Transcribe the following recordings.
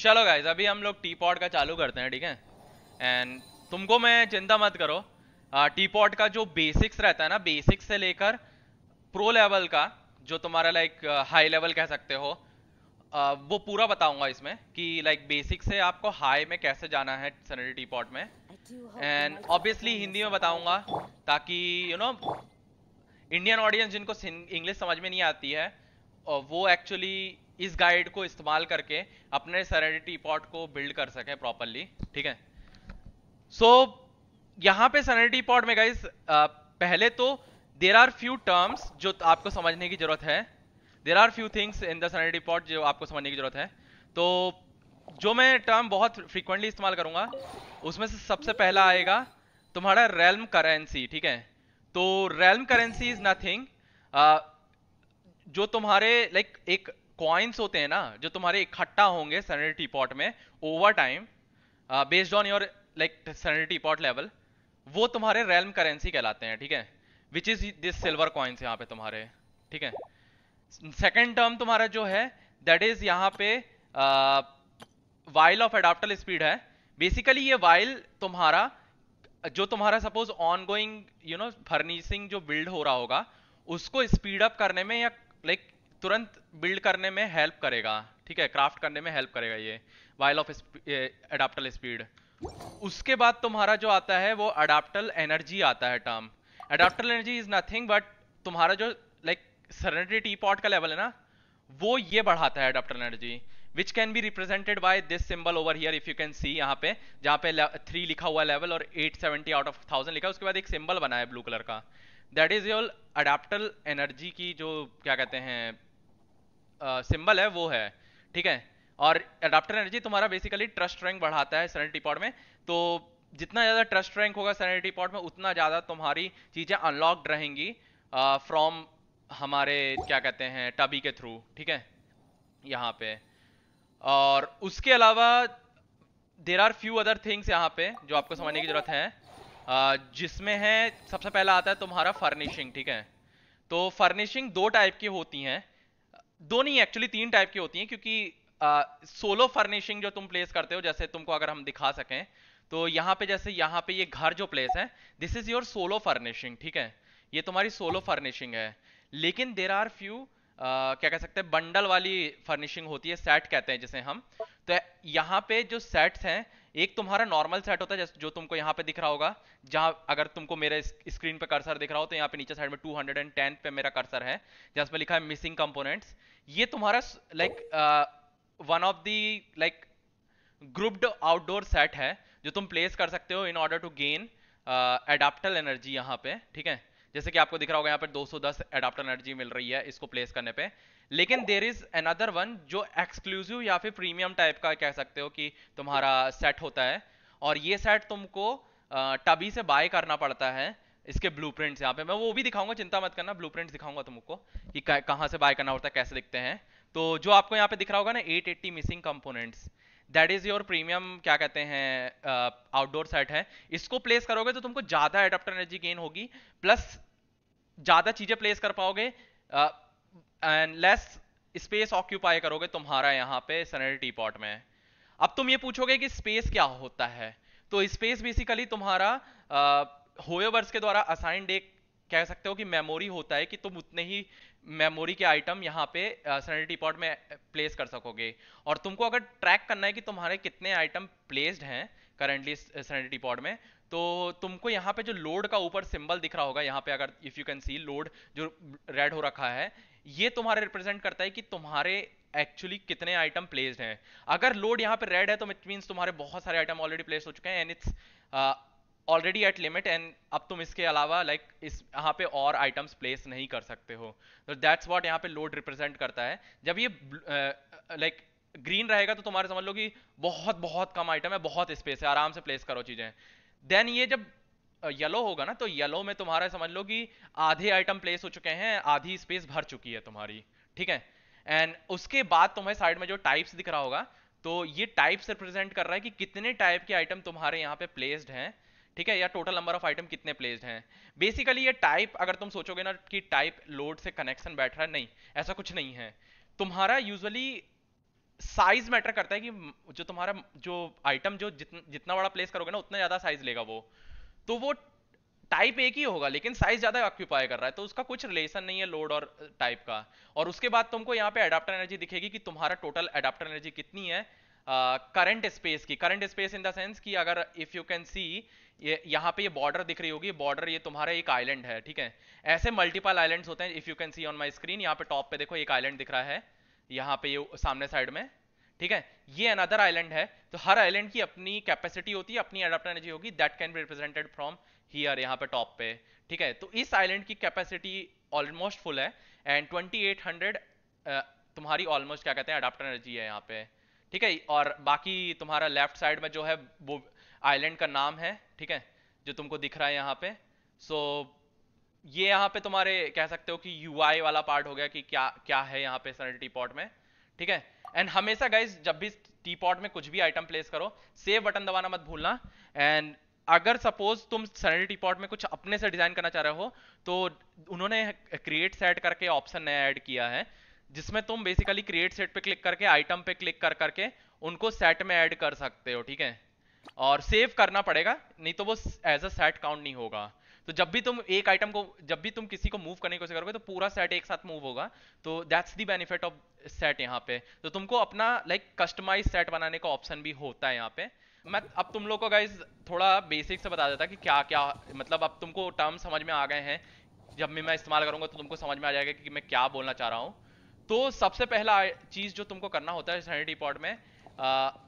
चलो गाइज़ अभी हम लोग टी पॉट का चालू करते हैं ठीक है? एंड तुमको मैं चिंता मत करो। टी पॉट का जो बेसिक्स रहता है ना बेसिक्स से लेकर प्रो लेवल का जो तुम्हारा लाइक हाई लेवल कह सकते हो uh, वो पूरा बताऊँगा इसमें कि लाइक बेसिक से आपको हाई में कैसे जाना है सैनिटरी टी पॉट में। एंड ऑब्वियसली हिंदी में बताऊँगा ताकि यू नो इंडियन ऑडियंस जिनको इंग्लिश समझ में नहीं आती है वो एक्चुअली इस गाइड को इस्तेमाल करके अपने सैनिटरी पॉट को बिल्ड कर सके प्रॉपरली ठीक है? सो so, यहाँ पे सैनिटरी पॉट में गाइस पहले तो देर आर फ्यू टर्म्स जो आपको समझने की ज़रूरत है। There are few things in the Serenitea pot जो आपको समझने की ज़रूरत है। तो जो मैं टर्म बहुत फ्रीक्वेंटली इस्तेमाल करूँगा उसमें से सबसे पहला आएगा तुम्हारा रेलम करेंसी ठीक है? तो रेलम करेंसी इज़ नथिंग जो तुम्हारे लाइक like, एक कॉइन्स होते हैं ना जो तुम्हारे इकट्ठा होंगे सैनिटरी पॉट में over time based on your like Serenitea pot level वो तुम्हारे रेलम करेंसी कहलाते हैं ठीक है? Which is this silver coins यहाँ पे तुम्हारे ठीक है? सेकेंड टर्म तुम्हारा जो है दैट इज़ यहाँ पे वाइल ऑफ़ एडाप्टल स्पीड है। बेसिकली ये वाइल तुम्हारा जो तुम्हारा suppose on going you know furnishing जो बिल्ड हो रहा होगा उसको स्पीड अप करने में या लाइक like, तुरंत बिल्ड करने में हेल्प करेगा, ठीक है? क्राफ्ट करने में हेल्प करेगा ये वाइल ऑफ़ एडाप्टल स्पीड उसके बाद तुम्हारा जो आता है, वो अडाप्टल एनर्जी आता है term adeptal energy is nothing but तुम्हारा जो लाइक सरेंडरी टी पॉट का लेवल है ना, वो ये बढ़ाता है adeptal energy which can be represented by this symbol over here if you can see यहाँ पे, जहाँ पे थ्री लिखा हुआ लेवल और 870 आउट ऑफ़ थाउज़ेंड लिखा उसके बाद एक सिंबल बना है ब्लू कलर का. That is your adeptal energy की जो, क्या कहते हैं सिंबल है, वो है, ठीक है? और अडाप्टर एनर्जी तुम्हारा बेसिकली ट्रस्ट रैंक बढ़ाता है सैनिटरी पॉड में। तो जितना ज़्यादा ट्रस्ट रैंक होगा सैनिटरी पॉड में, उतना ज़्यादा तुम्हारी चीज़ें अनलॉक्ड रहेंगी फ्रॉम हमारे, क्या कहते हैं टबी के थ्रू ठीक है? यहाँ पे। और उसके अलावा there are few other things यहाँ पे जो आपको समझने की ज़रूरत है। जिसमें है, सबसे पहला आता है तुम्हारा फर्निशिंग ठीक है? तो फर्निशिंग दो टाइप की होती हैं। दो नहीं एक्चुअली तीन टाइप की होती हैं, क्योंकि सोलो फर्निशिंग जो तुम प्लेस करते हो, जैसे तुमको अगर हम दिखा सकें तो यहाँ पे जैसे यहाँ पे ये घर जो प्लेस है this is your solo furnishing ठीक है? ये तुम्हारी सोलो फर्निशिंग है। लेकिन देर आर फ्यू क्या कह सकते हैं बंडल वाली फर्निशिंग होती है सेट कहते हैं जिसे हम। तो यहाँ पे जो सेट्स हैं एक तुम्हारा नॉर्मल सेट होता है जो तुमको यहाँ पे दिख रहा होगा, जहाँ अगर तुमको मेरे स्क्रीन पे कर्सर दिख रहा हो तो यहाँ पे नीचे साइड में 210 पे मेरा कर्सर है जिसमें लिखा है मिसिंग कंपोनेंट्स ये तुम्हारा like one of the like grouped outdoor set है, जो तुम प्लेस कर सकते हो in order to gain adeptal energy यहाँ पे, ठीक है? जैसे कि आपको दिख रहा होगा यहाँ पे 210 एडाप्टर एनर्जी मिल रही है इसको प्लेस करने पे। लेकिन देर इज़ अनदर वन जो एक्सक्लूसिव या फिर प्रीमियम टाइप का कह सकते हो कि तुम्हारा सेट होता है। और ये सेट तुमको टबी से बाय करना पड़ता है इसके ब्लूप्रिंट्स यहाँ पे। मैं वो भी दिखाऊँगा, चिंता मत करना ब्लूप्रिंट्स दिखाऊँगा तुमको कि कहाँ से बाय करना होता है, कैसे दिखते हैं। तो जो आपको यहाँ पे दिख रहा होगा ना 880 missing components that is your premium क्या कहते हैं आउटडोर uh, सेट है। इसको प्लेस करोगे तो तुमको ज़्यादा एडाप्टर एनर्जी गेन होगी प्लस ज़्यादा चीज़ें प्लेस कर पाओगे एंड लेस स्पेस ऑक्यूपाई करोगे तुम्हारा यहाँ पे सैनिटरी पॉट में। अब तुम ये पूछोगे कि स्पेस क्या होता है? तो स्पेस बेसिकली तुम्हारा होयोवर्स uh, के द्वारा असाइंड एक कह सकते हो कि मेमोरी होता है कि तुम उतने ही मेमोरी के आइटम यहाँ पे सैनिटरी पॉट में प्लेस कर सकोगे। और तुमको अगर ट्रैक करना है कि तुम्हारे कितने आइटम प्लेस्ड हैं करंटली सैनिटरी पॉड में तो तुमको यहाँ पे जो लोड का ऊपर सिंबल दिख रहा होगा, यहाँ पे अगर if you can see load जो रेड हो रखा है, ये तुम्हारे रिप्रेजेंट करता है कि तुम्हारे एक्चुअली कितने आइटम प्लेस्ड हैं। अगर लोड यहाँ पे रेड है तो इट मीन्स तुम्हारे बहुत सारे आइटम ऑलरेडी प्लेस हो चुके हैं and it's already at limit and अब तुम इसके अलावा लाइक like, इस यहाँ पे और आइटम्स प्लेस नहीं कर सकते हो। तो दैट्स वॉट यहाँ पे लोड रिप्रेजेंट करता है। जब ये लाइक uh, ग्रीन like, रहेगा तो तुम्हारे समझ लो कि बहुत बहुत कम आइटम है बहुत स्पेस है आराम से प्लेस करो चीज़ें। देन ये जब येलो होगा ना तो येलो में तुम्हारा समझ लो कि आधे आइटम प्लेस हो चुके हैं आधी स्पेस भर चुकी है तुम्हारी ठीक है? एंड उसके बाद तुम्हें साइड में जो टाइप्स दिख रहा होगा तो ये टाइप्स रिप्रेजेंट कर रहा है कि कितने टाइप के आइटम तुम्हारे यहाँ पे प्लेस्ड हैं। ठीक है, या टोटल नंबर ऑफ़ आइटम कितने प्लेस्ड हैं? बेसिकली ये टाइप अगर तुम सोचोगे ना कि टाइप लोड से कनेक्शन बैठ रहा है, नहीं, ऐसा कुछ नहीं है। तुम्हारा यूजुअली साइज़ मैटर करता है कि जो तुम्हारा जो आइटम जो जितना जितना बड़ा प्लेस करोगे ना, उतना ज़्यादा साइज़ लेगा वो। तो वो टाइप एक ही होगा, लेकिन साइज़ ज़्यादा ऑक्यूपाई कर रहा है तो उसका कुछ रिलेशन नहीं है लोड और टाइप का। और उसके बाद तुमको यहाँ पे अडाप्टर एनर्जी दिखेगी कि तुम्हारा टोटल एडाप्टर एनर्जी कितनी है करंट uh, स्पेस की current space in the sense कि अगर इफ़ यू कैन सी ये यहाँ पे ये बॉर्डर दिख रही होगी बॉर्डर ये तुम्हारा एक आइलैंड है ठीक है? ऐसे मल्टीपल आइलैंड्स होते हैं if you can see on my screen यहाँ पे टॉप पे देखो एक आइलैंड दिख रहा है यहाँ पे ये सामने साइड में ठीक है? ये अनदर आइलैंड है तो हर आइलैंड की अपनी कैपेसिटी होती है अपनी एडाप्टर एनर्जी होगी that can be represented from here यहाँ पे टॉप पे ठीक है? तो इस आइलैंड की कैपेसिटी ऑलमोस्ट फुल है एंड 2800 तुम्हारी ऑलमोस्ट क्या कहते हैं अडाप्टर एनर्जी है यहाँ पे। ठीक है और बाकी तुम्हारा लेफ़्ट साइड में जो है वो आइलैंड का नाम है ठीक है जो तुमको दिख रहा है यहाँ पे। सो so, ये यहाँ पे तुम्हारे कह सकते हो कि यूआई वाला पार्ट हो गया कि क्या क्या है यहाँ पे सैनिटरी पॉट में ठीक है। एंड हमेशा गाइज़ जब भी टी पॉट में कुछ भी आइटम प्लेस करो सेव बटन दबाना मत भूलना। एंड अगर सपोज़ तुम सैनिटरी पॉट में कुछ अपने से डिज़ाइन करना चाह रहे हो तो उन्होंने क्रिएट सेट करके ऑप्शन नया ऐड किया है। जिसमें तुम बेसिकली क्रिएट सेट पे क्लिक करके आइटम पे क्लिक कर करके, उनको सेट में ऐड कर सकते हो, ठीक है? और सेव करना पड़ेगा, नहीं तो वो एज अ सेट काउंट नहीं होगा। तो जब भी तुम एक आइटम को, जब भी तुम किसी को मूव करने की कोशिश करोगे तो पूरा सेट एक साथ मूव होगा। तो that's the benefit of set यहाँ पे। तो तुमको अपना लाइक कस्टमाइज सेट बनाने का ऑप्शन भी होता है यहाँ पे। मैं, अब तुम लोग को गाइज़ थोड़ा बेसिक से बता देता कि क्या क्या मतलब अब तुमको टर्म समझ में आ गए हैं। जब भी मैं इस्तेमाल करूँगा तो तुमको समझ में आ जाएगा कि मैं क्या बोलना चाह रहा हूँ। तो सबसे पहला चीज़ जो तुमको करना होता है सैनिटी पॉट में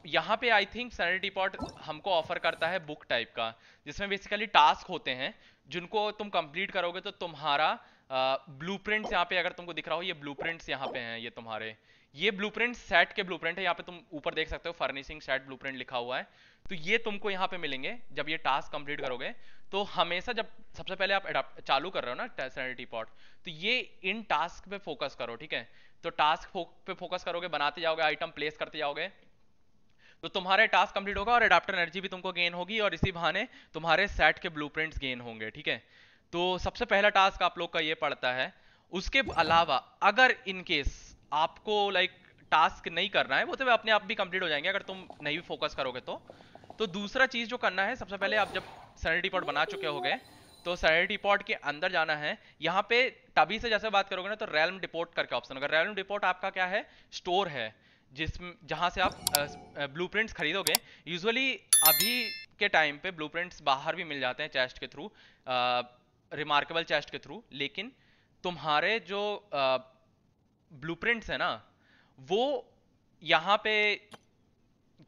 यहाँ पे आई थिंक सैनिटी पॉट हमको ऑफ़र करता है बुक टाइप का, जिसमें बेसिकली टास्क होते हैं, जिनको तुम कंप्लीट करोगे तो तुम्हारा ब्लूप्रिंट्स यहाँ पे अगर तुमको दिख रहा हो, ये ब्लूप्रिंट्स यहाँ पे हैं, ये तुम्हारे। ये ब्लूप्रिंट सेट के ब्लूप्रिंट है, यहाँ पे तुम ऊपर देख सकते हो फर्निशिंग सेट ब्लूप्रिंट लिखा हुआ है। तो ये तुमको यहाँ पे मिलेंगे, जब ये टास्क कंप्लीट करोगे तो हमेशा जब सबसे पहले आप चालू कर रहे हो ना सैनिटी पॉट तो ये इन टास्क पे फोकस करो, ठीक है? तो टास्क फो, पे फोकस करोगे बनाते जाओगे आइटम प्लेस करते जाओगे तो तुम्हारे टास्क कंप्लीट होगा और एडाप्टर एनर्जी भी तुमको गेन होगी और इसी बहाने तुम्हारे सेट के ब्लूप्रिंट्स गेन होंगे ठीक है? तो सबसे पहला टास्क आप लोग का ये पड़ता है उसके अलावा अगर इनकेस आपको लाइक टास्क नहीं करना है वो तो अपने आप भी कंप्लीट हो जाएँगे अगर तुम नहीं भी फोकस करोगे तो। तो दूसरा चीज़ जो करना है सबसे पहले आप जब सैनिटी पॉट बना चुके हो तो सैनिटी पॉट के अंदर जाना है। यहाँ पे टबी से जैसे बात करोगे ना तो रेलम डिपोर्ट करके ऑप्शन होगा रेलम डिपोर्ट आपका क्या है? स्टोर है, जिस, जहाँ से आप ब्लूप्रिंट्स खरीदोगे। यूजुअली अभी के टाइम पे ब्लूप्रिंट्स बाहर भी मिल जाते हैं चेस्ट के थ्रू रिमार्केबल चेस्ट के थ्रू लेकिन तुम्हारे जो ब्लूप्रिंट्स है ना, वो यहाँ पे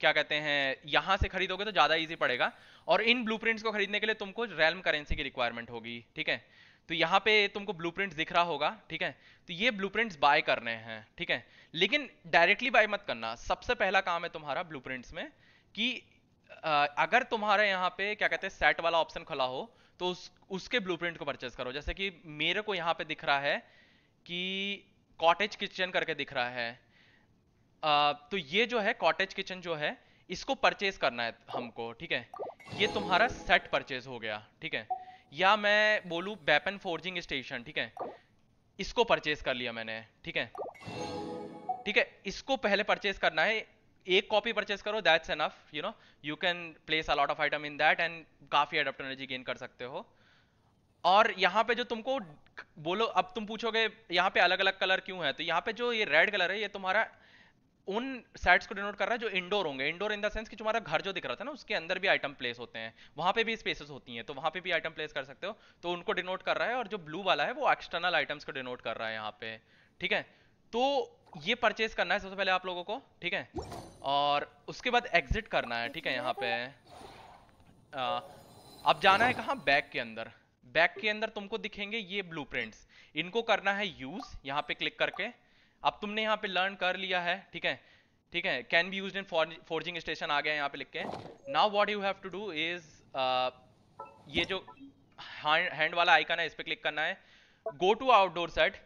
क्या कहते हैं, यहाँ से खरीदोगे तो ज़्यादा इजी पड़ेगा। और इन ब्लूप्रिंट्स को खरीदने के लिए तुमको रेलम करेंसी की रिक्वायरमेंट होगी ठीक है? तो यहाँ पे तुमको ब्लूप्रिंट्स दिख रहा होगा ठीक है? तो ये ब्लूप्रिंट्स बाय करने हैं ठीक है? लेकिन डायरेक्टली बाय मत करना। सबसे पहला काम है तुम्हारा ब्लूप्रिंट्स में कि अगर तुम्हारे यहाँ पे क्या कहते हैं सेट वाला ऑप्शन खुला हो तो उस उसके ब्लूप्रिंट को परचेज करो। जैसे कि मेरे को यहाँ पे दिख रहा है कि कॉटेज किचन करके दिख रहा है। आ, तो ये जो है कॉटेज किचन जो है इसको परचेज करना है हमको, ठीक है? ये तुम्हारा सेट परचेज हो गया, ठीक है? या मैं बोलू वेपन फोर्जिंग स्टेशन ठीक है? इसको परचेज कर लिया मैंने, ठीक है? ठीक है, इसको पहले परचेज करना है, एक कॉपी परचेज करो that's enough you know you can place a lot of item in that and काफ़ी एडाप्टर एनर्जी गेन कर सकते हो। और यहाँ पे जो तुमको बोलो, अब तुम पूछोगे, यहाँ पे अलग अलग कलर क्यों है? तो यहाँ पे जो ये रेड कलर है, ये तुम्हारा उन सेट्स को डिनोट कर रहा है जो इंडोर होंगे। इंडोर इन द सेंस कि तुम्हारा घर जो दिख रहा था ना, उसके अंदर भी आइटम प्लेस होते हैं। वहाँ पे भी स्पेसेस होती हैं तो वहाँ पे भी आइटम प्लेस कर सकते हो। तो उनको डिनोट कर रहा है और जो ब्लू वाला है, वो एक्सटर्नल आइटम्स को डिनोट कर रहा है यहाँ पे। ठीक है? तो ये परचेज करना है सबसे पहले आप लोगों को। ठीक है? और उसके बाद एग्जिट करना है। ठीक है यहाँ पे? अब जाना है कहाँ? बैग के अंदर। बैग के अंदर तुमको दिखेंगे ये ब्लूप्रिंट्स इनको करना है यूज़ यहाँ पे क्लिक करके। अब तुमने यहाँ पे लर्न कर लिया है, ठीक है? ठीक है? Can be use in forging station आ गया यहाँ पे लिख के। Now what you have to do is ये जो हैंड वाला आइकन है, इस पर क्लिक करना है। गो टू आउटडोर सेट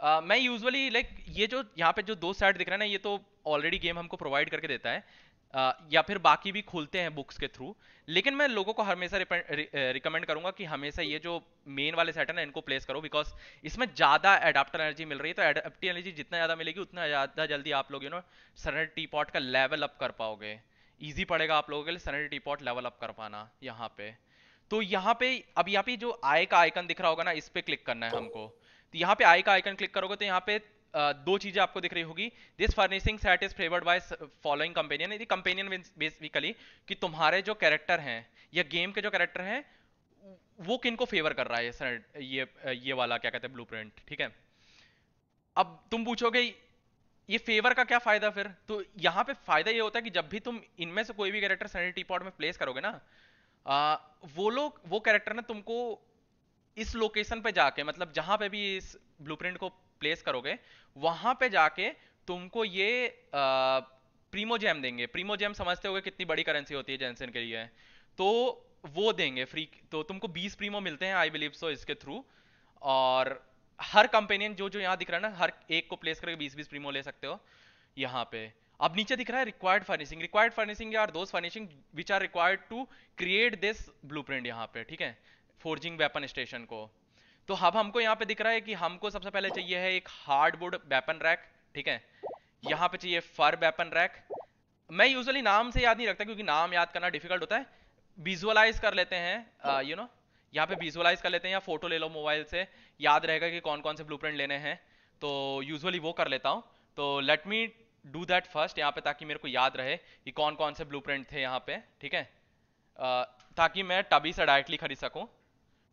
मैं यूजली लाइक ये जो यहाँ पे जो दो सेट दिख रहे हैं ना, ये तो ऑलरेडी गेम हमको प्रोवाइड करके देता है। या फिर बाकी भी खुलते हैं बुक्स के थ्रू लेकिन मैं लोगों को हमेशा रिकमेंड करूँगा कि हमेशा ये जो मेन वाले सेट है इनको प्लेस करो बिकॉज़ इसमें ज़्यादा एडाप्टर एनर्जी मिल रही है तो एनर्जी जितना ज़्यादा मिलेगी, उतना ज़्यादा जल्दी आप लोग यू नो सनर टी पॉट का लेवल अप कर पाओगे। ईजी पड़ेगा आप लोगों के लिए सनर टी पॉट लेवल अप कर पाना यहाँ पे। तो यहाँ पे, अब यहाँ पे जो आई का आइकन दिख रहा होगा ना, इस पे क्लिक करना है हमको। तो यहाँ पे आई का आइकन क्लिक करोगे तो यहाँ पे दो चीज़ें आपको दिख रही होगी। This furnishing set is favoured by following companion यदि कंपेनियन बेसिकली कि तुम्हारे जो कैरेक्टर हैं या गेम के जो कैरेक्टर हैं वो किन को फेवर कर रहा है सर ये ये वाला क्या कहते हैं ब्लूप्रिंट ठीक है? अब तुम पूछोगे ये फेवर का क्या फ़ायदा फिर? तो यहाँ पे फ़ायदा ये होता है कि जब भी तुम इनमें से कोई भी कैरेक्टर सैनिटी पॉट में प्लेस करोगे ना आ, वो लोग वो कैरेक्टर ना तुमको इस लोकेशन पे जाके मतलब जहाँ पे भी इस ब्लूप्रिंट को प्लेस करोगे, वहाँ पे जाके तुमको ये प्रीमो जेम देंगे। प्रीमो जेम समझते हो कितनी बड़ी करेंसी होती है जेंसन के लिए। तो वो देंगे फ्री तो तुमको 20 प्रीमो मिलते हैं आई बिलीव सो इसके थ्रू और हर कंपेनियन जो जो यहाँ दिख रहा है ना, हर एक को प्लेस करके 20 20 प्रीमो ले सकते हो, यहाँ पे। अब नीचे दिख रहा है required furnishing required furnishing are दोस्त furnishing which are required to create this blueprint यहाँ पे, ठीक है? फोर्जिंग वेपन स्टेशन को। तो अब हमको यहाँ पे दिख रहा है कि हमको सबसे पहले चाहिए है एक हार्डवुड वेपन रैक ठीक है? यहाँ पे चाहिए फर वेपन रैक। मैं यूजली नाम से याद नहीं रखता क्योंकि नाम याद करना डिफ़िकल्ट होता है। विजुअलाइज कर लेते हैं यू नो यहाँ पे विजुअलाइज कर लेते हैं या फ़ोटो ले लो मोबाइल से। याद रहेगा कि कौन कौन से ब्लूप्रिंट लेने हैं। तो यूजुअली वो कर लेता हूँ। तो let me do that first यहाँ पे ताकि मेरे को याद रहे कि कौन कौन से ब्लूप्रिंट थे यहाँ पे ठीक है? Uh, ताकि मैं टबी से डायरेक्टली खरीद सकूँ।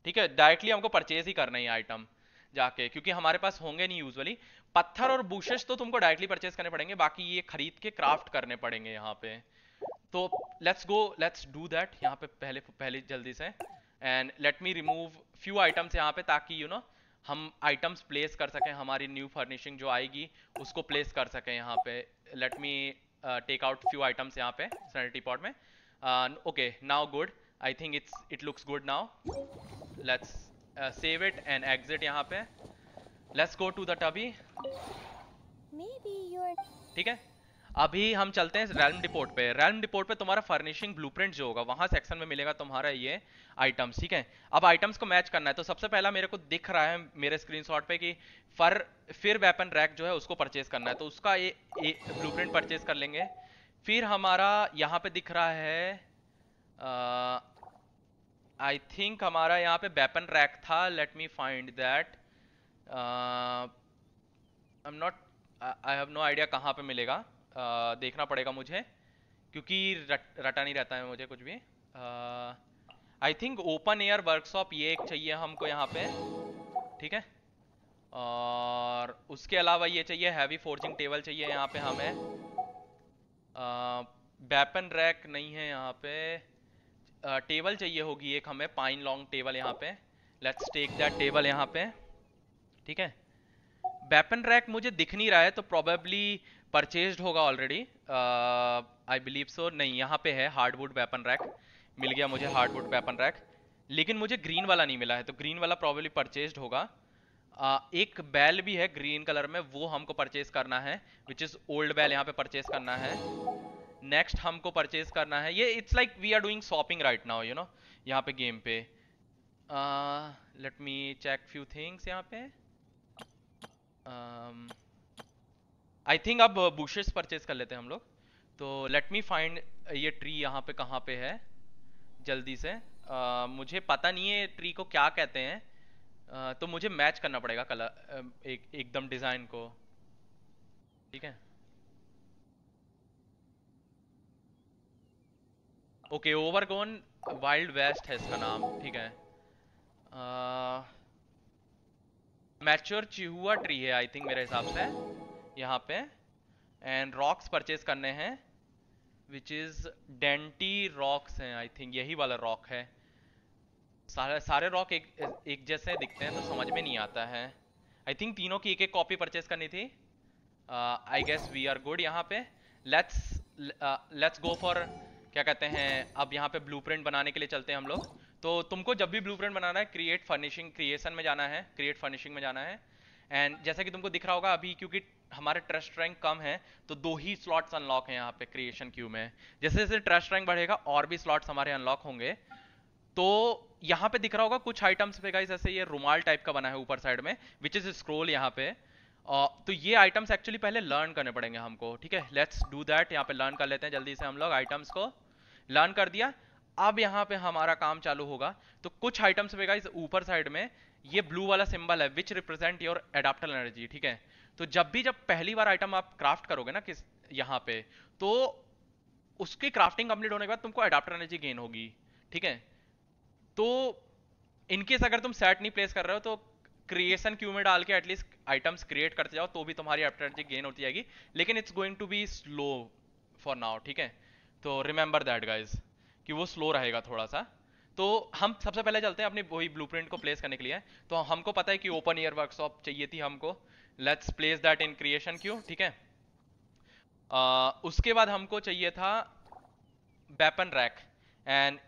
ठीक है डायरेक्टली हमको परचेज ही करना है आइटम जाके क्योंकि हमारे पास होंगे नहीं यूजुअली पत्थर और बुशेस तो तुमको डायरेक्टली परचेज करने पड़ेंगे बाकी ये खरीद के क्राफ्ट करने पड़ेंगे यहाँ पे। तो let's go let's do that यहाँ पे पहले पहले जल्दी से। And let me remove few items यहाँ पे ताकि यू you नो know, हम आइटम्स प्लेस कर सकें हमारी न्यू फर्निशिंग जो आएगी उसको प्लेस कर सकें यहाँ पे। Let me take out few items यहाँ पे सैनिटी पॉट में। Okay now good I think it's it looks good now let's uh, save it and exit यहाँ पे. Let's go to the tubby. ठीक है? अभी हम चलते हैं रैलम डिपोर्ट पे. रैलम डिपोर्ट पे तुम्हारा फर्निशिंग ब्लूप्रिंट जो होगा वहाँ सेक्शन में मिलेगा तुम्हारा ये आइटम्स ठीक है? अब आइटम्स को मैच करना है तो सबसे पहला मेरे को दिख रहा है मेरे स्क्रीनशॉट पे कि फर फिर वेपन रैक जो है उसको परचेज करना है तो उसका ये, ये ब्लूप्रिंट परचेज कर लेंगे. फिर हमारा यहाँ पे दिख रहा है आ, आई थिंक हमारा यहाँ पे वेपन रैक था let me find that I am not I have no idea कहाँ पे मिलेगा. Uh, देखना पड़ेगा मुझे क्योंकि रट, रटा नहीं रहता है मुझे कुछ भी. I think open air workshop ये एक चाहिए हमको यहाँ पे. ठीक है? और उसके अलावा ये चाहिए हैवी फोर्जिंग टेबल चाहिए यहाँ पे हमें. वेपन uh, रैक नहीं है यहाँ पे. टेबल चाहिए होगी एक हमें पाइन लॉन्ग टेबल यहाँ पे। लेट्स टेक दैट टेबल यहाँ पे। ठीक है? वेपन रैक मुझे दिख नहीं रहा है तो प्रोबेबली परचेज होगा ऑलरेडी आई बिलीव सो नहीं यहाँ पे है हार्डवुड वेपन रैक मिल गया मुझे हार्डवुड वेपन रैक लेकिन मुझे ग्रीन वाला नहीं मिला है तो ग्रीन वाला प्रॉबेबली परचेज होगा। uh, एक बैल भी है ग्रीन कलर में वो हमको परचेज करना है विच इज़ ओल्ड बैल यहाँ पे परचेज करना है। नेक्स्ट हमको परचेज करना है। ये it's like we are doing shopping right now you know यहाँ पे गेम पे। Let me check few things यहाँ पे। आई um, थिंक अब बुशेस परचेज कर लेते हैं हम लोग। तो लेट मी फाइंड ये ट्री यहाँ पे कहाँ पे है जल्दी से। Uh, मुझे पता नहीं है ट्री को क्या कहते हैं। Uh, तो मुझे मैच करना पड़ेगा कलर uh, एक एकदम डिज़ाइन को। ठीक है? ओके ओवरगोन वाइल्ड वेस्ट है इसका नाम, ठीक है। मैच्योर चिहुआ ट्री है आई थिंक मेरे हिसाब से, यहाँ पे। एंड रॉक्स परचेज करने हैं विच इज़ डेंटी रॉक्स हैं आई थिंक यही वाला रॉक है। सारे सारे रॉक एक एक जैसे दिखते हैं तो समझ में नहीं आता है। आई थिंक तीनों की एक एक कॉपी परचेज करनी थी। I guess we are good यहाँ पे। लेट्स लेट्स गो फॉर क्या कहते हैं, अब यहाँ पे ब्लूप्रिंट बनाने के लिए चलते हैं हम लोग। तो तुमको जब भी ब्लूप्रिंट बनाना है क्रिएट फर्निशिंग क्रिएशन में जाना है क्रिएट फर्निशिंग में जाना है। एंड जैसा कि तुमको दिख रहा होगा अभी, क्योंकि हमारे ट्रस्ट रैंक कम है तो दो ही स्लॉट्स अनलॉक हैं यहाँ पे क्रिएशन क्यू में। जैसे जैसे ट्रस्ट रैंक बढ़ेगा, और भी स्लॉट्स हमारे अनलॉक होंगे। तो यहाँ पे दिख रहा होगा कुछ आइटम्स पे गाइस ऐसे ये रुमाल टाइप का बना है ऊपर साइड में विच इज़ स्क्रोल यहाँ पे। तो ये आइटम्स एक्चुअली पहले लर्न करने पड़ेंगे हमको, ठीक है? लेट्स डू दैट यहाँ पे लर्न कर लेते हैं जल्दी से हम लोग आइटम्स को। लर्न कर दिया। अब यहाँ पे हमारा काम चालू होगा। तो कुछ आइटम्स पे गाइस ऊपर साइड में ये ब्लू वाला सिंबल है which represent your adeptal energy ठीक है? तो जब भी जब पहली बार आइटम आप क्राफ्ट करोगे ना किस, यहाँ पे तो उसकी क्राफ्टिंग कंप्लीट होने के बाद तुमको एडाप्टर एनर्जी गेन होगी, ठीक है? तो इनकेस अगर तुम सेट नहीं प्लेस कर रहे हो तो क्रिएशन क्यू में डाल के एटलीस्ट आइटम्स क्रिएट करते जाओ तो भी तुम्हारी एडाप्टर एनर्जी गेन होती जाएगी। लेकिन it's going to be slow for now ठीक है? तो रिमेंबर दैट गाइज़ कि वो स्लो रहेगा थोड़ा सा तो हम सबसे पहले चलते हैं अपनी वही ब्लूप्रिंट को प्लेस करने के लिए। तो हमको पता है कि ओपन ईयर वर्कशॉप चाहिए थी हमको। Let's place that in creation queue ठीक है? उसके बाद हमको चाहिए था वेपन रैक एंड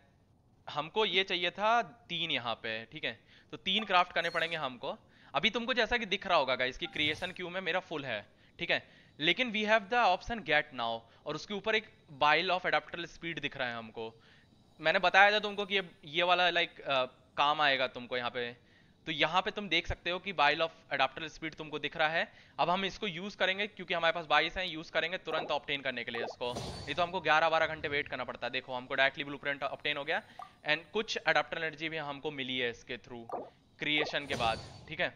हमको ये चाहिए था तीन यहाँ पे, ठीक है? तो तीन क्राफ्ट करने पड़ेंगे हमको। अभी तुमको जैसा कि दिख रहा होगा गाइस कि क्रिएशन क्यू में मेरा फुल है, ठीक है? लेकिन we have the option get now और उसके ऊपर एक बाइल ऑफ़ एडाप्टर स्पीड दिख रहा है हमको। मैंने बताया था तुमको कि ये ये वाला लाइक काम आएगा तुमको यहाँ पे। तो यहाँ पे तुम देख सकते हो कि बाइल ऑफ़ एडाप्टर स्पीड तुमको दिख रहा है। अब हम इसको यूज़ करेंगे क्योंकि हमारे पास बाइस है यूज़ करेंगे तुरंत ऑप्टेन करने के लिए इसको। ये तो हमको 11-12 घंटे वेट करना पड़ता है। देखो, हमको डायरेक्टली ब्लू प्रिंट ऑप्टेन हो गया। एंड कुछ एडाप्टर एनर्जी भी हमको मिली है इसके थ्रू क्रिएशन के बाद। ठीक है?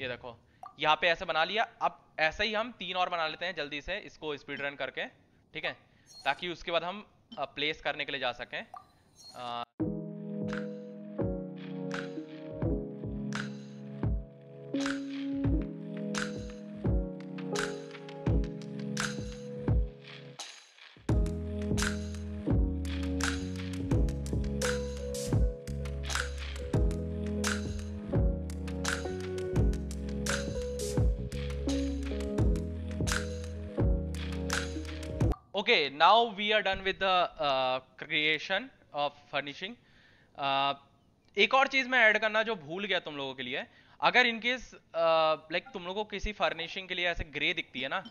ये देखो। यहाँ पे ऐसे बना लिया। अब ऐसे ही हम तीन और बना लेते हैं जल्दी से इसको स्पीड रन करके, ठीक है? ताकि उसके बाद हम प्लेस करने के लिए जा सकें। Okay now we are done with the uh, creation of furnishing. Uh, एक और चीज़ मैं ऐड करना जो भूल गया तुम लोगों के लिए अगर इनकेस लाइक uh, तुम लोगों को किसी फर्निशिंग के लिए ऐसे ग्रे दिखती है ना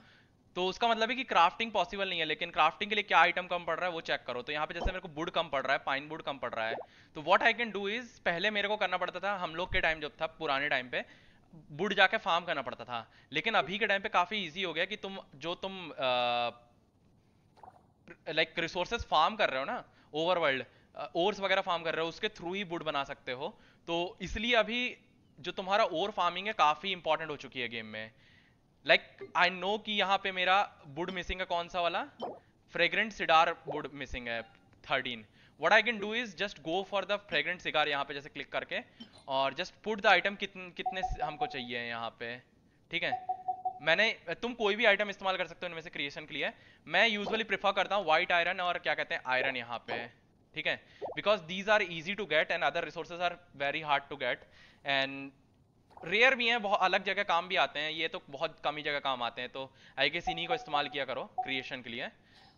तो उसका मतलब है कि क्राफ्टिंग पॉसिबल नहीं है लेकिन क्राफ्टिंग के लिए क्या आइटम कम पड़ रहा है वो चेक करो। तो यहाँ पे जैसे मेरे को वुड कम पड़ रहा है पाइन वुड कम पड़ रहा है तो what I can do is पहले मेरे को करना पड़ता था हम लोग के टाइम जब था पुराने टाइम पे वुड जाके फार्म करना पड़ता था। लेकिन अभी के टाइम पे काफ़ी ईजी हो गया कि तुम जो तुम uh, लाइक रिसोर्सेज फार्म कर रहे हो ना ओवरवर्ल्ड ओर्स वगैरह फार्म कर रहे हो, उसके थ्रू ही वुड बना सकते हो। तो इसलिए अभी जो तुम्हारा ओवर फ़ार्मिंग है, काफ़ी इंपॉर्टेंट हो चुकी है गेम में। लाइक आई नो कि यहाँ पे मेरा वुड मिसिंग है कौन सा वाला? फ्रेग्रेंट सिडार वुड मिसिंग है thirteen what I can do is just go for the fragrant cedar यहाँ पे जैसे क्लिक करके, और जस्ट पुट द आइटम कितने हमको चाहिए यहाँ पे। ठीक है? मैंने, तुम कोई भी आइटम इस्तेमाल कर सकते हो इनमें से क्रिएशन के लिए। मैं यूजुअली प्रेफर करता हूँ व्हाइट आयरन और क्या कहते हैं आयरन यहाँ पे। ठीक है? Because these are easy to get and other resources are very hard to get and rare भी हैं, बहुत अलग जगह काम भी आते हैं। ये तो बहुत कम ही जगह काम आते हैं तो आई गेस इन्हीं को इस्तेमाल किया करो क्रिएशन के लिए।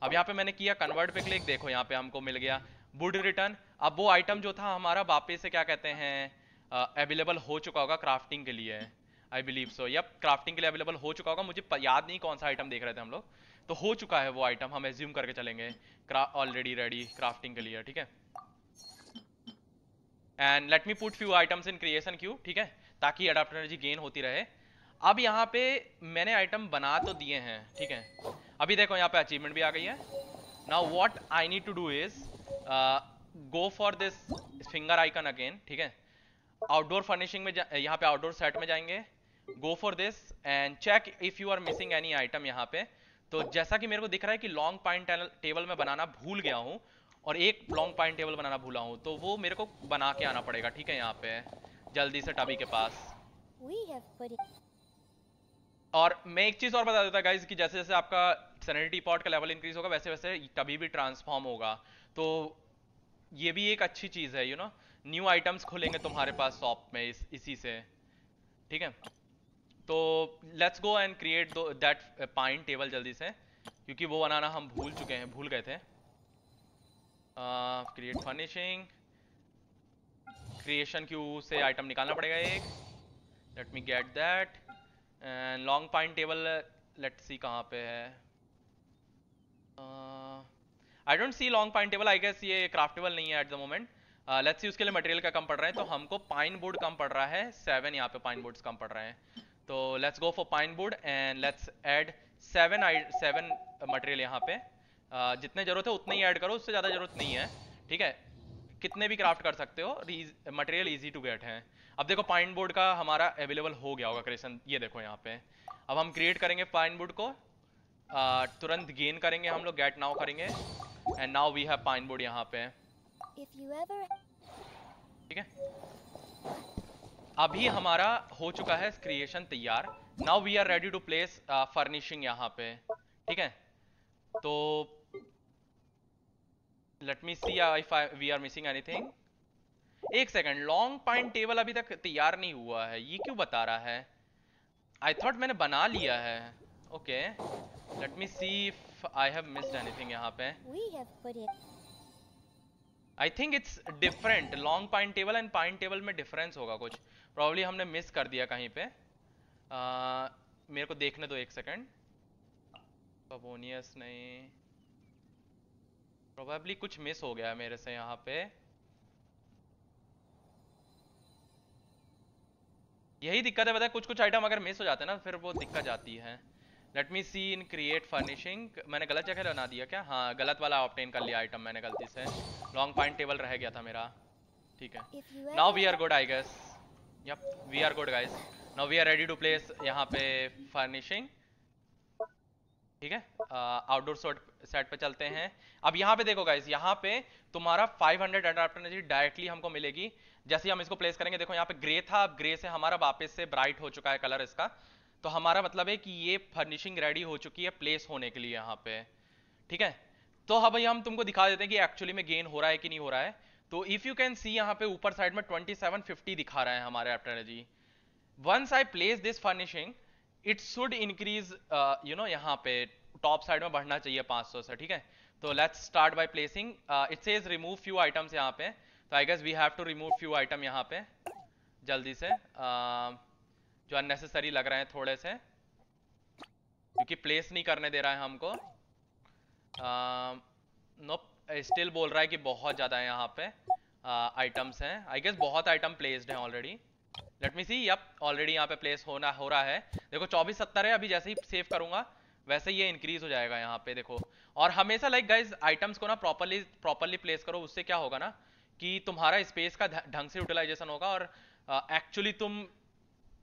अब यहाँ पे मैंने किया कन्वर्ट पे क्लिक देखो यहाँ पे हमको मिल गया वुड रिटर्न अब वो आइटम जो था हमारा वापस से क्या कहते हैं अवेलेबल हो चुका होगा क्राफ्टिंग के लिए। I believe so yup crafting के लिए अवेलेबल हो चुका होगा। मुझे याद नहीं कौन सा आइटम देख रहे थे हम लोग। तो हो चुका है वो आइटम हम एज्यूम करके चलेंगे। ऑलरेडी रेडी क्राफ्टिंग के लिए, ठीक है? And let me put few items in creation queue ठीक है? ताकि अडाप्टर एनर्जी गेन होती रहे। अब यहाँ पे मैंने आइटम बना तो दिए हैं, ठीक है? अभी देखो, यहाँ पे अचीवमेंट भी आ गई है। Now what I need to do is go for this finger icon again ठीक है? आउटडोर फर्निशिंग में यहाँ पे आउटडोर सेट में जाएँगे। Go for this and check if you are missing any item यहाँ पे। तो जैसा कि मेरे को दिख रहा है कि लॉन्ग पॉइंट टेबल में बनाना भूल गया हूँ और एक लॉन्ग पॉइंट टेबल बनाना भूला हूँ तो वो मेरे को बना के आना पड़ेगा ठीक है यहाँ पे। जल्दी से टबी के पास। और मैं एक चीज़ और बता देता गाइज़ कि जैसे जैसे आपका सैनिटी पॉट का लेवल इंक्रीज होगा वैसे वैसे टबी भी ट्रांसफॉर्म होगा। तो ये भी एक अच्छी चीज़ है यू नो न्यू आइटम्स खोलेंगे तुम्हारे पास शॉप में इस, इसी से। ठीक है? तो let's go and create that pine table जल्दी से, क्योंकि वो बनाना हम भूल चुके हैं, भूल गए थे। क्रिएट फर्निशिंग क्रिएशन क्यू से आइटम निकालना पड़ेगा एक। Let me get that and long pine table let's see कहाँ पे है। I don't see long pine table I guess ये क्राफ्टेबल नहीं है at the moment let's see उसके लिए मटेरियल का कम पड़ रहा है तो हमको पाइन बोर्ड कम पड़ रहा है सेवन यहाँ पे पाइन बोर्ड्स कम पड़ रहे हैं। तो let's go for pine board and let's add seven I seven material यहाँ पे। Uh, जितने ज़रूरत है उतने ही ऐड करो उससे ज़्यादा ज़रूरत नहीं है ठीक है? कितने भी क्राफ्ट कर सकते हो मटेरियल इजी टू गेट है। अब देखो पाइन बोर्ड का हमारा अवेलेबल हो गया होगा क्रिएशन ये देखो यहाँ पे। अब हम क्रिएट करेंगे पाइन बोर्ड को। Uh, तुरंत गेन करेंगे हम लोग गेट नाउ करेंगे। And now we have pine board यहाँ पे। ठीक है? अभी हमारा हो चुका है क्रिएशन तैयार. Now we are ready to place furnishing यहाँ पे. ठीक है? तो let me see if we are missing anything एक सेकंड लॉन्ग पॉइंट टेबल अभी तक तैयार नहीं हुआ है. ये क्यों बता रहा है? आई थॉट मैंने बना लिया है. Okay let me see if I have missed anything यहाँ पे. I think it's different long pine table and pine table में डिफरेंस होगा कुछ। प्रॉब्ली हमने मिस कर दिया कहीं पे। आ, मेरे को देखने दो एक सेकंड पबोनियस नहीं। प्रोबेबली कुछ मिस हो गया मेरे से यहाँ पे। यही दिक्कत है पता है? कुछ कुछ आइटम अगर मिस हो जाते हैं ना फिर वो दिक्कत जाती है। Let me see in create furnishing मैंने गलत जगह बना दिया क्या? हाँ गलत वाला ऑप्टेन कर लिया आइटम मैंने गलती से। लॉन्ग पॉइंट टेबल रह गया था मेरा। ठीक है। Now we are good I guess yup we are good guys now we are ready to place यहाँ पे फर्निशिंग ठीक है? आउटडोर uh, सेट पे चलते हैं। अब यहाँ पे देखो गाइस यहाँ पे तुम्हारा 500 हंड्रेड अडाप्टर एनर्जी डायरेक्टली हमको मिलेगी। जैसे हम इसको प्लेस करेंगे देखो यहाँ पे ग्रे था अब ग्रे से हमारा वापस से ब्राइट हो चुका है कलर इसका। तो हमारा मतलब है कि ये फर्निशिंग रेडी हो चुकी है प्लेस होने के लिए यहाँ पे। ठीक है? तो हाँ भाई हम तुमको दिखा देते हैं कि एक्चुअली में गेन हो रहा है कि नहीं हो रहा है। तो इफ़ यू कैन सी यहाँ पे ऊपर साइड में 2750 दिखा रहा है हमारे adeptal energy once I place this furnishing it should increase you know यहाँ पे टॉप साइड में बढ़ना चाहिए 500 से ठीक है? तो let's start by placing it says remove few items यहाँ पे। तो I guess we have to remove few item यहाँ पे। जल्दी से uh, जो अननेसेसरी लग रहे हैं थोड़े से। क्योंकि प्लेस नहीं करने दे रहा है हमको। नो स्टिल बोल रहा है कि बहुत ज़्यादा है यहाँ पे। आइटम्स हैं। आई गेस बहुत आइटम प्लेस्ड हैं already let me see yup already यहाँ पे प्लेस होना हो रहा है। देखो चौबीस सत्तर है अभी जैसे ही सेव करूँगा वैसे ये इंक्रीज हो जाएगा यहाँ पे देखो। और हमेशा लाइक गाइज़ आइटम्स को ना प्रॉपरली प्रॉपरली प्लेस करो। उससे क्या होगा ना कि तुम्हारा स्पेस का ढंग से यूटिलाइजेशन होगा और एक्चुअली uh, तुम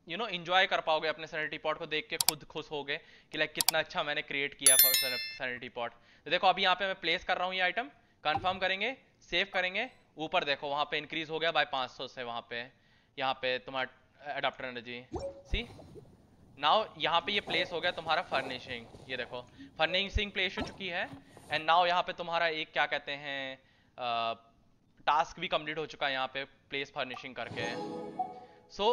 यू नो इंजॉय कर पाओगे अपने सैनिटी पॉट को देख के, खुद खुश होगे कि लाइक कितना अच्छा मैंने क्रिएट किया सैनिटी पॉट तो देखो, अभी यहाँ पे मैं प्लेस कर रहा हूँ ये आइटम कंफर्म करेंगे सेव करेंगे। ऊपर देखो, वहाँ पे इंक्रीज हो गया बाय 500 से वहाँ पे। यहाँ पे तुम्हारा अडाप्टर एनर्जी सी नाउ यहाँ पे ये प्लेस हो गया तुम्हारा फर्निशिंग ये देखो फर्निशिंग प्लेस हो चुकी है। एंड नाउ यहाँ पे तुम्हारा एक क्या कहते हैं टास्क भी कंप्लीट हो चुका है यहाँ पे प्लेस फर्निशिंग करके। So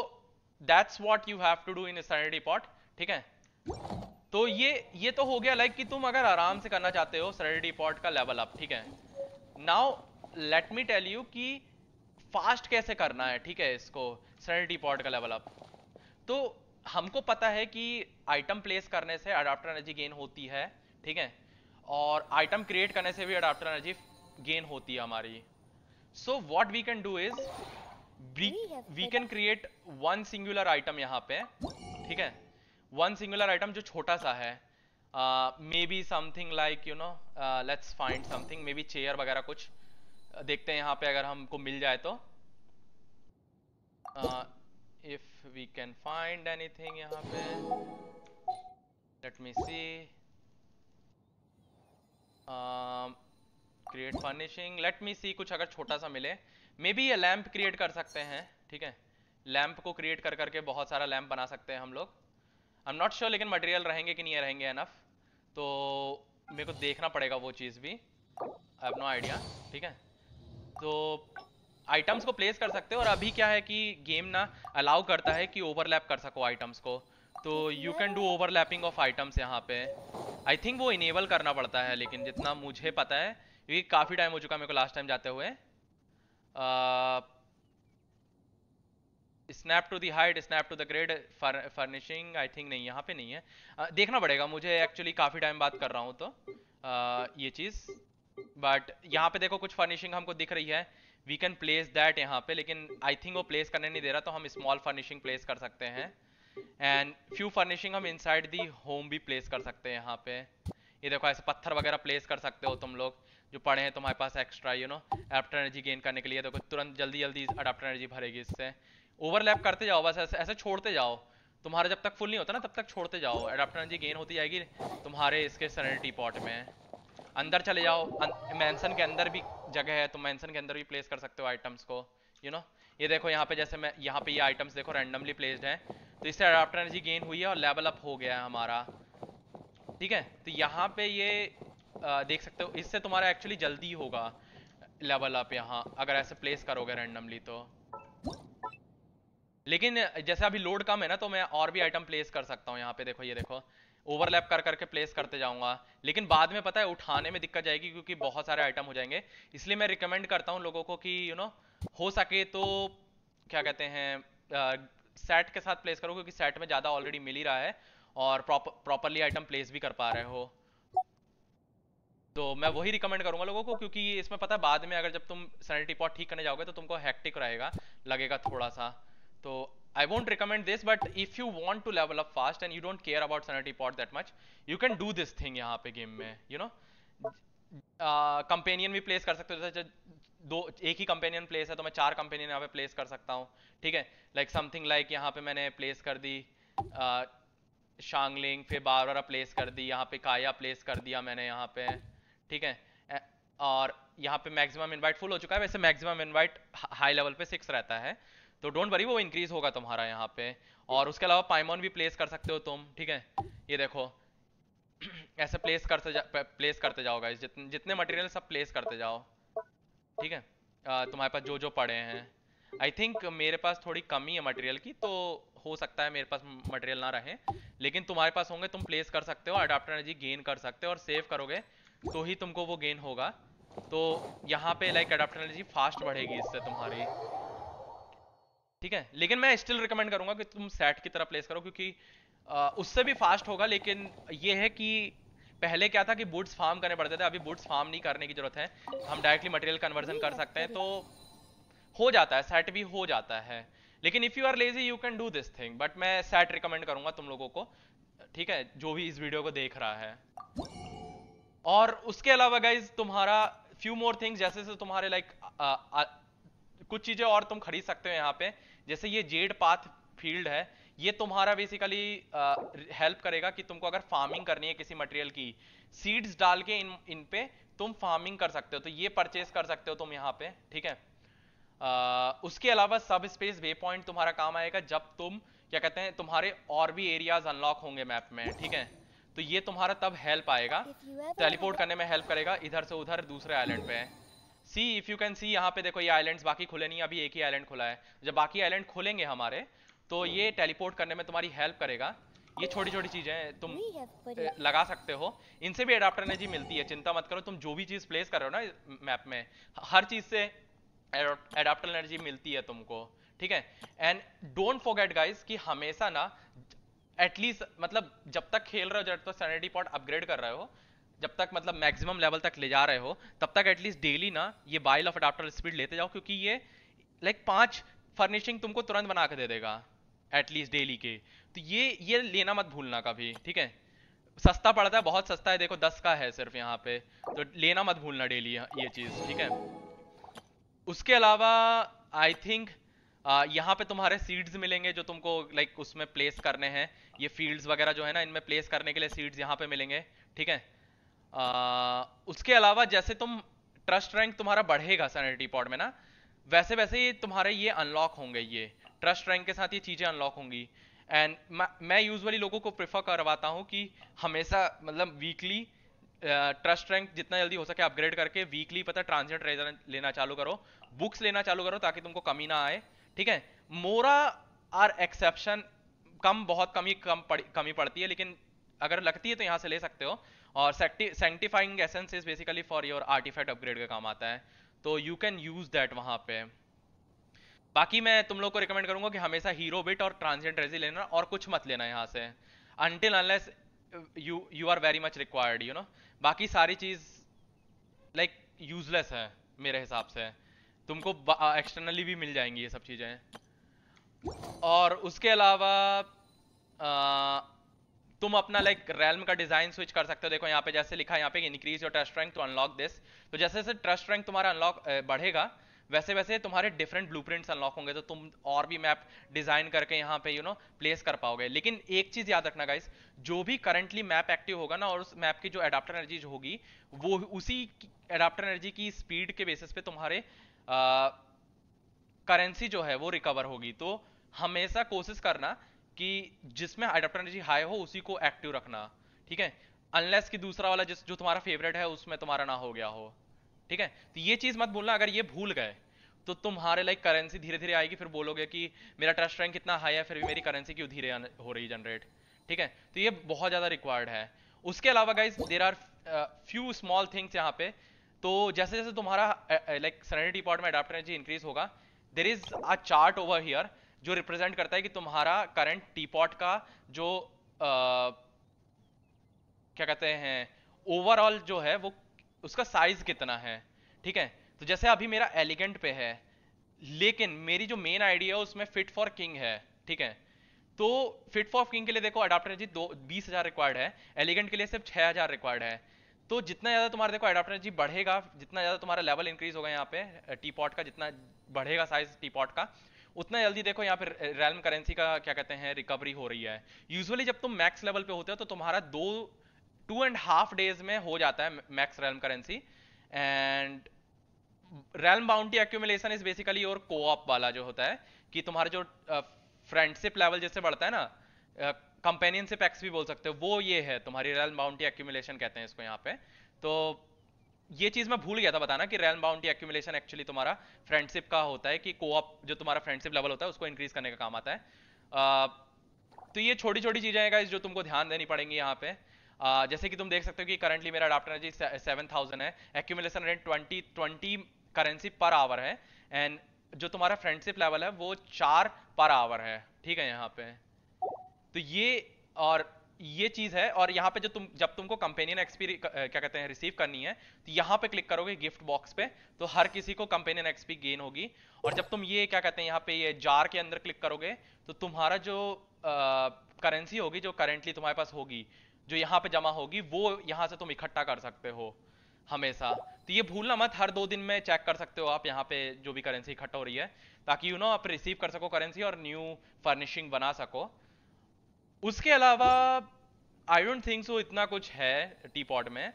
that's what you have to do in serenity pot ठीक है? तो ये ये तो हो गया लाइक कि तुम अगर आराम से करना चाहते हो सरेडिटी पॉट का लेवल अप ठीक है? Now let me tell you कि फास्ट कैसे करना है, ठीक है, इसको सरेडिटी पॉट का लेवल अप तो हमको पता है कि आइटम प्लेस करने से अडाप्टर एनर्जी गेन होती है, ठीक है? और आइटम क्रिएट करने से भी अडाप्टर एनर्जी गेन होती है हमारी. So what we can do is we can create one singular item यहाँ पे ठीक है? वन सिंगुलर आइटम जो छोटा सा है maybe something like you know let's find something maybe chair वगैरह कुछ uh, देखते हैं यहाँ पे अगर हमको मिल जाए तो। If we can find anything यहाँ पे let me see create furnishing let me see कुछ अगर छोटा सा मिले मे बी ये लैंप क्रिएट कर सकते हैं, ठीक है? लैंप को क्रिएट कर करके बहुत सारा लैंप बना सकते हैं हम लोग। आई एम नॉट श्योर लेकिन मटेरियल रहेंगे कि नहीं रहेंगे एनफ तो मेरे को देखना पड़ेगा वो चीज़ भी। आई हैव नो आइडिया ठीक है? तो आइटम्स को प्लेस कर सकते हो और अभी क्या है कि गेम ना अलाउ करता है कि ओवरलैप कर सको आइटम्स को। तो you can do overlapping of items यहाँ पे। आई थिंक वो इनेबल करना पड़ता है, लेकिन जितना मुझे पता है क्योंकि काफ़ी टाइम हो चुका मेरे को लास्ट टाइम जाते हुए। Snap to the height snap to the grid furnishing I think नहीं यहाँ पे नहीं है। Uh, देखना पड़ेगा मुझे एक्चुअली काफ़ी टाइम बात कर रहा हूँ तो uh, ये चीज़। बट यहाँ पे देखो कुछ फर्निशिंग हमको दिख रही है। वी कैन प्लेस दैट यहाँ पे लेकिन आई थिंक वो प्लेस करने नहीं दे रहा तो हम स्मॉल फर्निशिंग प्लेस कर सकते हैं। एंड फ्यू फर्निशिंग हम इनसाइड दी होम भी प्लेस कर सकते हैं यहाँ पे। ये देखो ऐसे पत्थर वगैरह प्लेस कर सकते हो तुम लोग। जो पड़े हैं तुम्हारे पास extra you know adeptal energy gain करने के लिए, देखो तुरंत जल्दी जल्दी अडाप्टर एनर्जी भरेगी इससे। ओवरलैप करते जाओ, बस ऐसे ऐसे छोड़ते जाओ। तुम्हारा जब तक फुल नहीं होता ना, तब तक छोड़ते जाओ। एडाप्टर एनर्जी गेन होती जाएगी तुम्हारे इसके सरेनिटी पॉट में। अंदर चले जाओ मैंसन के अंदर भी जगह है, तुम मैंसन के अंदर भी प्लेस कर सकते हो आइटम्स को यू नो? ये देखो यहाँ पे जैसे मैं, यहाँ पे ये आइटम्स देखो रैंडमली प्लेस्ड हैं। तो इससे अडाप्टर एनर्जी गेन हुई है और लेवल अप हो गया है हमारा। ठीक है? तो यहाँ पे ये देख सकते हो, इससे तुम्हारा एक्चुअली जल्दी होगा लेवल अप यहाँ, अगर ऐसे प्लेस करोगे रैंडमली तो। लेकिन जैसे अभी लोड कम है ना तो मैं और भी आइटम प्लेस कर सकता हूँ यहाँ पे, देखो, ये देखो। ओवरलैप कर, करके प्लेस करते जाऊँगा। लेकिन बाद में पता है, उठाने में दिक्कत जाएगी क्योंकि बहुत सारे आइटम हो जाएँगे। इसलिए मैं रिकमेंड करता हूँ लोगों को कि यू नो हो सके तो क्या कहते हैं सेट के साथ प्लेस करो, क्योंकि सेट में ज़्यादा ऑलरेडी मिल ही रहा है और प्रॉपरली आइटम प्लेस भी कर पा रहे हो। तो मैं वही रिकमेंड करूँगा लोगों को क्योंकि इसमें पता है बाद में अगर जब तुम सैनिटी पॉट ठीक करने जाओगे तो तुमको हैक्टिक रहेगा लगेगा थोड़ा सा। तो I won't recommend this, but if you want to level up fast and you don't care about sanity pot that much, you can do this thing यहाँ पे गेम में, you know. कंपेनियन uh, भी place कर सकते हो जैसे दो एक ही कंपेनियन प्लेस है तो मैं चार कंपेनियन यहाँ पे प्लेस कर सकता हूँ ठीक है? लाइक समथिंग लाइक यहाँ पे मैंने प्लेस कर दी शांगलिंग फिर बारवारा प्लेस कर दी यहाँ पे काया प्लेस कर दिया मैंने यहाँ पे। ठीक है? और यहाँ पे मैक्सिमम इनवाइट फुल हो चुका है। वैसे मैक्सिमम इनवाइट हाई लेवल पे सिक्स रहता है। तो डोंट वरी वो इंक्रीज होगा तुम्हारा यहाँ पे। और उसके अलावा पाइमोन भी प्लेस कर सकते हो तुम ठीक है? ये देखो ऐसे प्लेस करते जा, प्लेस करते जाओ गाइस जितने जितने मटेरियल सब प्लेस करते जाओ। ठीक है? तुम्हारे पास जो जो पड़े हैं। आई थिंक मेरे पास थोड़ी कमी है मटेरियल की तो हो सकता है मेरे पास मटेरियल ना रहे। लेकिन तुम्हारे पास होंगे तुम प्लेस कर सकते हो अडाप्टर एनर्जी गेन कर सकते हो और सेव करोगे। तो ही तुमको वो गेन होगा। तो यहाँ पे लाइक एनर्जी फास्ट बढ़ेगी इससे तुम्हारी। ठीक है? लेकिन मैं स्टिल रिकमेंड करूँगा कि तुम सेट की तरह प्लेस करो क्योंकि आ, उससे भी फास्ट होगा लेकिन ये है कि पहले क्या था कि बुड्स फार्म करने पड़ते थे। अभी बुड्स फार्म नहीं करने की ज़रूरत है। हम डायरेक्टली मटेरियल कन्वर्जन कर सकते हैं तो हो जाता है सेट भी हो जाता है। लेकिन if you are lazy you can do this thing but मैं सेट रिकमेंड करूँगा तुम लोगों को। ठीक है? जो भी इस वीडियो को देख रहा है। और उसके अलावा गाइज़ तुम्हारा फ्यू मोर थिंग्स जैसे से तुम्हारे लाइक कुछ चीज़ें और तुम खरीद सकते हो यहाँ पे। जैसे ये जेड पाथ फ़ील्ड है ये तुम्हारा बेसिकली हेल्प करेगा कि तुमको अगर फ़ार्मिंग करनी है किसी मटेरियल की सीड्स डाल के इन इन पे तुम फ़ार्मिंग कर सकते हो। तो ये परचेज कर सकते हो तुम यहाँ पे ठीक है? आ, उसके अलावा सब स्पेस वे पॉइंट तुम्हारा काम आएगा जब तुम क्या कहते हैं तुम्हारे और भी एरियाज़ अनलॉक होंगे मैप में ठीक है? तो ये तुम्हारा तब हेल्प आएगा। टेलीपोर्ट करने में हेल्प करेगा इधर से उधर दूसरे आइलैंड पे। See if you can see यहाँ पे देखो ये आइलैंड्स बाकी खुले नहीं अभी एक ही आइलैंड खुला है। जब बाकी आइलैंड खुलेंगे हमारे तो ये टेलीपोर्ट करने में तुम्हारी हेल्प करेगा। ये छोटी छोटी चीज़ें तुम लगा सकते हो। इनसे भी एडाप्टर एनर्जी मिलती है चिंता मत करो तुम जो भी चीज़ प्लेस कर रहे हो ना मैप में हर चीज़ से एडाप्टर एनर्जी मिलती है तुमको ठीक है? एंड डोंट फॉरगेट गाइस कि हमेशा ना एटलीस्ट मतलब जब तक खेल रहे हो, जब तक सैनिटी पॉट अपग्रेड कर रहे हो, जब तक मतलब मैक्सिमम लेवल तक ले जा रहे हो, तब तक एटलीस्ट डेली ना ये बाइल ऑफ़ अडाप्टर स्पीड लेते जाओ, क्योंकि ये लाइक पाँच फर्निशिंग तुमको तुरंत बना के दे देगा एटलीस्ट डेली के। तो ये ये लेना मत भूलना कभी, ठीक है? सस्ता पड़ता है, बहुत सस्ता है, देखो, दस का है सिर्फ़ यहाँ पे तो लेना मत भूलना डेली ये चीज़, ठीक है? उसके अलावा आई थिंक यहाँ पे तुम्हारे सीड्स मिलेंगे जो तुमको लाइक उसमें प्लेस करने हैं। ये फील्ड्स वगैरह जो है ना इनमें प्लेस करने के लिए सीड्स यहाँ पे मिलेंगे ठीक है? आ, उसके अलावा जैसे तुम ट्रस्ट रैंक तुम्हारा बढ़ेगा सैनिटी पॉड में ना वैसे वैसे ही तुम्हारे ये अनलॉक होंगे ये। ट्रस्ट रैंक के साथ ये चीज़ें अनलॉक होंगी। एंड मैं यूजुअली लोगों को प्रेफर करवाता हूँ कि हमेशा मतलब वीकली ट्रस्ट रैंक जितना जल्दी हो सके अपग्रेड करके वीकली पता रेजर लेना चालू करो बुक्स लेना चालू करो ताकि तुमको कमी ना आए। ठीक है? मोरा आर एक्सेप्शन कम बहुत कमी कम पड़, कमी पड़ती है लेकिन अगर लगती है तो यहाँ से ले सकते हो। और sanctifying essence is basically for your artifact upgrade का काम आता है। तो यू कैन यूज़ दैट वहाँ पे। बाकी मैं तुम लोग को रिकमेंड करूँगा कि हमेशा हीरो बिट और ट्रांजिएंट रेजी लेना और कुछ मत लेना यहाँ से। Until unless you you are very much required you know बाकी सारी चीज़ लाइक like, यूजलेस है मेरे हिसाब से। तुमको एक्सटर्नली भी मिल जाएँगी ये सब चीज़ें। और उसके अलावा तुम अपना लाइक रैल्म का डिज़ाइन स्विच कर सकते हो। देखो, यहाँ पे जैसे लिखा है, यहाँ पे increase your trust rank to unlock this तो जैसे जैसे ट्रस्ट रैंक तुम्हारा अनलॉक बढ़ेगा, वैसे वैसे तुम्हारे डिफरेंट ब्लूप्रिंट्स अनलॉक होंगे। तो तुम और भी मैप डिज़ाइन करके यहाँ पे यू नो प्लेस कर पाओगे। लेकिन एक चीज़ याद रखना गाइस जो भी करंटली मैप एक्टिव होगा ना, और उस मैप की जो एडाप्टर एनर्जी होगी, वो उसी एडाप्टर एनर्जी की स्पीड के बेसिस पे तुम्हारे करेंसी जो है वो रिकवर होगी। तो हमेशा कोशिश करना कि जिसमें एडाप्टर एनर्जी हाई हो, उसी को एक्टिव रखना, ठीक है? अनलेस कि दूसरा वाला जिस, जो तुम्हारा फेवरेट है, उसमें तुम्हारा ना हो गया हो, ठीक है? तो ये चीज़ मत भूलना, अगर ये भूल गए तो तुम्हारे लाइक करेंसी धीरे धीरे आएगी, फिर बोलोगे कि मेरा ट्रस्ट रैंक कितना हाई है, फिर भी मेरी करेंसी क्यों धीरे हो रही जनरेट ठीक है? तो ये बहुत ज़्यादा रिक्वायर्ड है। उसके अलावा guys there are few small things यहाँ पे तो जैसे जैसे तुम्हारा लाइक सरेनिटी पॉट में अडाप्टर एनर्जी इंक्रीज होगा there is a chart over here जो रिप्रेजेंट करता है कि तुम्हारा करंट टी पॉट का जो uh, क्या कहते हैं ओवरऑल जो है वो उसका साइज़ कितना है ठीक है? तो जैसे अभी मेरा एलिगेंट पे है लेकिन मेरी जो मेन आइडिया है उसमें फिट फॉर किंग है ठीक है? तो फिट फॉर किंग के लिए देखो अडाप्टर एनर्जी दो बीस हज़ार रिक्वायर्ड है एलिगेंट के लिए सिर्फ़ छह हज़ार रिक्वायर्ड है। तो जितना ज़्यादा तुम्हारा देखो एडाप्टर एनर्जी बढ़ेगा, जितना ज़्यादा तुम्हारा लेवल इंक्रीज होगा यहाँ पे टी पॉट का जितना बढ़ेगा साइज़ टी पॉट का, उतना जल्दी देखो यहाँ पे रैलम करेंसी का क्या कहते हैं रिकवरी हो रही है। यूजुअली जब तुम मैक्स लेवल पे होते हो तो तुम्हारा दो टू एंड हाफ़ डेज़ में हो जाता है max realm currency and realm bounty accumulation is basically और कोऑप वाला जो होता है, कि तुम्हारा जो फ्रेंडशिप लेवल जैसे बढ़ता है ना कंपेनियनशिप एक्स भी बोल सकते हो वो ये है तुम्हारी रेल बाउंटी एक्यूमुलेशन कहते हैं इसको यहाँ पे। तो ये चीज़ मैं भूल गया था बताना कि रेल बाउंटी एक्यूमुलेशन एक्चुअली तुम्हारा फ्रेंडशिप का होता है कि कोऑप जो तुम्हारा फ्रेंडशिप लेवल होता है उसको इंक्रीज करने का काम आता है। आ, तो ये छोटी छोटी चीज़ें हैं जो तुमको ध्यान देनी पड़ेंगी यहाँ पे। आ, जैसे कि तुम देख सकते हो कि करंटली मेरा अडाप्टर एनर्जी सेवन थाउज़ेंड है। Accumulation rate twenty twenty currency per hour है। एंड जो तुम्हारा फ्रेंडशिप लेवल है वो चार पर आवर है। ठीक है यहाँ पे। तो ये और ये चीज़ है और यहाँ पे जो तुम, जब तुमको कंपेनियन एक्सपी क्या कहते हैं रिसीव करनी है तो यहाँ पे क्लिक करोगे गिफ्ट बॉक्स पे तो हर किसी को कंपेनियन एक्सपी गेन होगी। और जब तुम ये, क्या कहते हैं, यहाँ पे ये जार के अंदर क्लिक करोगे तो तुम्हारा जो करेंसी होगी, जो करेंटली तुम्हारे पास होगी, जो यहाँ पे जमा होगी, वो यहाँ से तुम इकट्ठा कर सकते हो हमेशा। तो ये भूलना मत, हर दो दिन में चेक कर सकते हो आप, यहाँ पे जो भी करेंसी इकट्ठा हो रही है, ताकि यू नो आप रिसीव कर सको करेंसी और न्यू फर्निशिंग बना सको। उसके अलावा आई डोंट थिंक सो इतना कुछ है टी पॉट में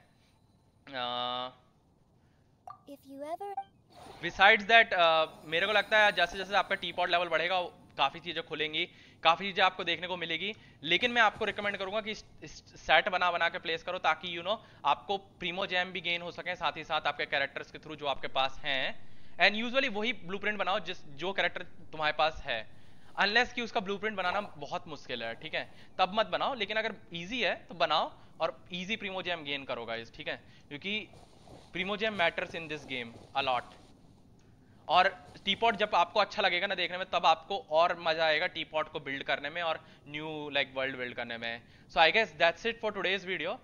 बिसाइड्स uh, दैट uh, मेरे को लगता है जैसे जैसे आपका टी पॉट लेवल बढ़ेगा काफ़ी चीज़ें खुलेंगी काफ़ी चीज़ें आपको देखने को मिलेगी। लेकिन मैं आपको रिकमेंड करूँगा कि सेट बना बना के प्लेस करो ताकि यू you नो know, आपको प्रीमो जैम भी गेन हो सके साथ ही साथ आपके कैरेक्टर्स के थ्रू जो आपके पास हैं। एंड यूजुअली वही ब्लूप्रिंट बनाओ जिस जो कैरेक्टर तुम्हारे पास है। अनलेस कि उसका ब्लूप्रिंट बनाना बहुत मुश्किल है ठीक है? तब मत बनाओ लेकिन अगर ईजी है तो बनाओ और ईजी प्रीमोजेम गेन करो गाइस ठीक है? क्योंकि primogem matters in this game a lot और टीपॉट जब आपको अच्छा लगेगा ना देखने में तब आपको और मज़ा आएगा टीपॉट को बिल्ड करने में और न्यू लाइक वर्ल्ड बिल्ड करने में। So I guess that's it for today's video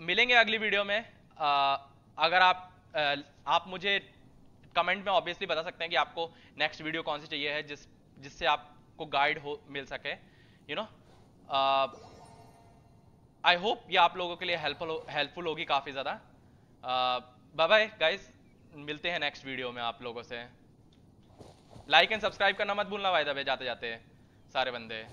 मिलेंगे अगली वीडियो में। Uh, अगर आप uh, आप मुझे कमेंट में ऑब्वियसली बता सकते हैं कि आपको नेक्स्ट वीडियो कौन सी चाहिए है, जिस, जिससे आपको गाइड हो, मिल सके यू नो आई होप ये आप लोगों के लिए हेल्पफुल हेल्पफुल होगी काफ़ी ज़्यादा। बाय बाय गाइस मिलते हैं नेक्स्ट वीडियो में आप लोगों से। लाइक एंड सब्सक्राइब करना मत भूलना, वायदा भाई जाते जाते सारे बंदे।